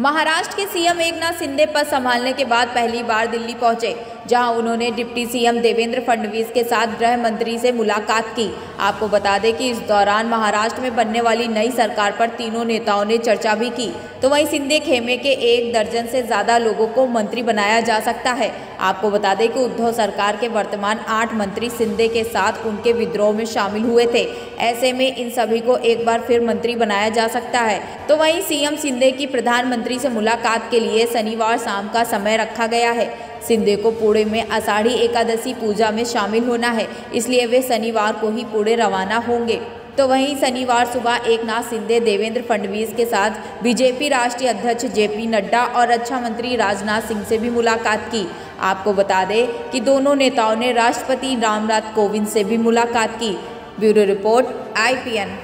महाराष्ट्र के सीएम एकनाथ शिंदे पद संभालने के बाद पहली बार दिल्ली पहुँचे, जहाँ उन्होंने डिप्टी सीएम देवेंद्र फडणवीस के साथ गृह मंत्री से मुलाकात की। आपको बता दें कि इस दौरान महाराष्ट्र में बनने वाली नई सरकार पर तीनों नेताओं ने चर्चा भी की। तो वहीं सिंधे खेमे के एक दर्जन से ज़्यादा लोगों को मंत्री बनाया जा सकता है। आपको बता दें कि उद्धव सरकार के वर्तमान आठ मंत्री सिंधे के साथ उनके विद्रोह में शामिल हुए थे। ऐसे में इन सभी को एक बार फिर मंत्री बनाया जा सकता है। तो वहीं सीएम सिंधे की प्रधानमंत्री से मुलाकात के लिए शनिवार शाम का समय रखा गया है। सिंधे को पुणे में आषाढ़ी एकादशी पूजा में शामिल होना है, इसलिए वे शनिवार को ही पुणे रवाना होंगे। तो वहीं शनिवार सुबह एक नाथ सिंधे देवेंद्र फडणवीस के साथ बीजेपी राष्ट्रीय अध्यक्ष जेपी नड्डा और रक्षा मंत्री राजनाथ सिंह से भी मुलाकात की। आपको बता दें कि दोनों नेताओं ने राष्ट्रपति रामनाथ कोविंद से भी मुलाकात की। Bureau report, IPN.